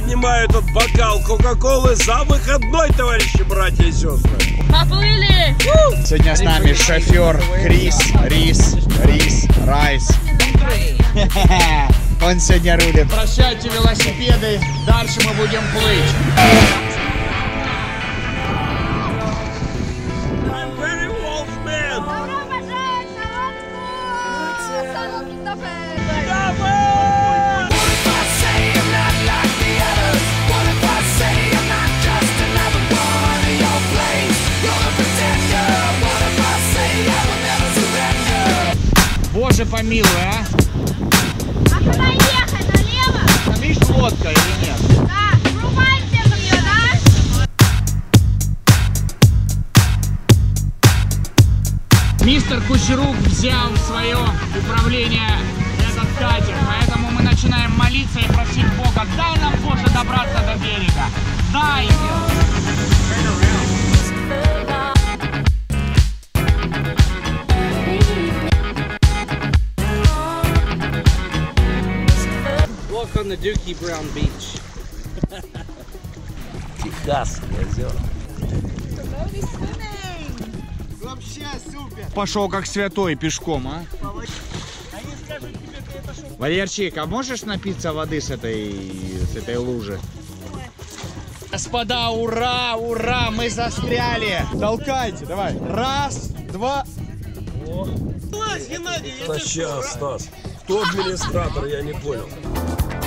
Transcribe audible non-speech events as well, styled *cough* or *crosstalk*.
принимаю этот бокал Кока-Колы за выходной, товарищи, братья и сестры. Поплыли! Сегодня с нами шофер Крис, Рис, Рис, Райс. *laughs* Он сегодня рулит. Прощайте велосипеды, дальше мы будем плыть. Добро пожаловать на! Давай! Боже помилуй, а. А куда ехать? Налево? Там видишь лодка или нет? Да. Врубайте в да? Мистер Кучерук взял в свое управление этот катер, поэтому мы начинаем молиться и просить Бога, дай нам, Боже, добраться до берега. Дай! Walk on the Dookie Brown Beach. Техасские озера. Пошел как святой пешком, а? Валерчик, а можешь напиться воды с этой, с этой лужи? Господа, ура, ура, мы застряли! Толкайте, давай. Раз, два. Да сейчас, Стас. Кто администратор, я не понял.